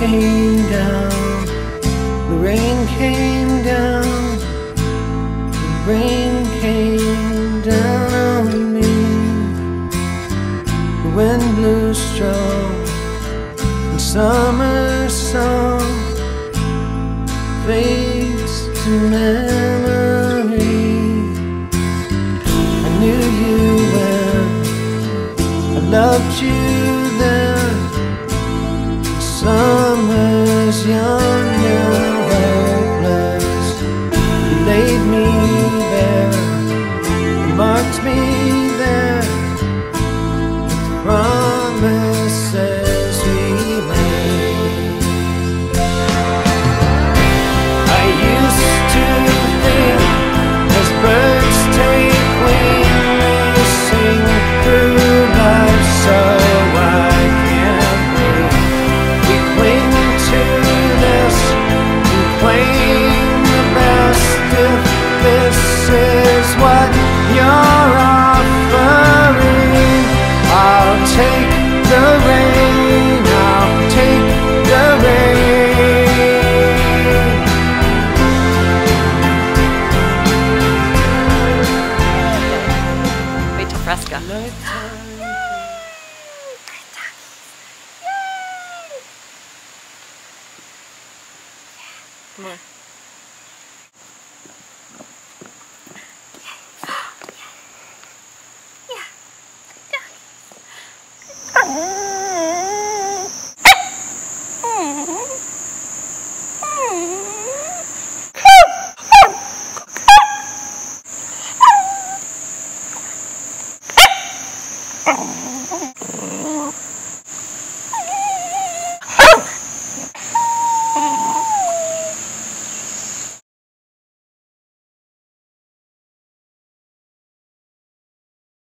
came down, the rain came down, the rain came down on me. The wind blew strong, and summer song fades to memory. I knew you when I loved you then. Summer's young and till Fresca. Come on. Oh.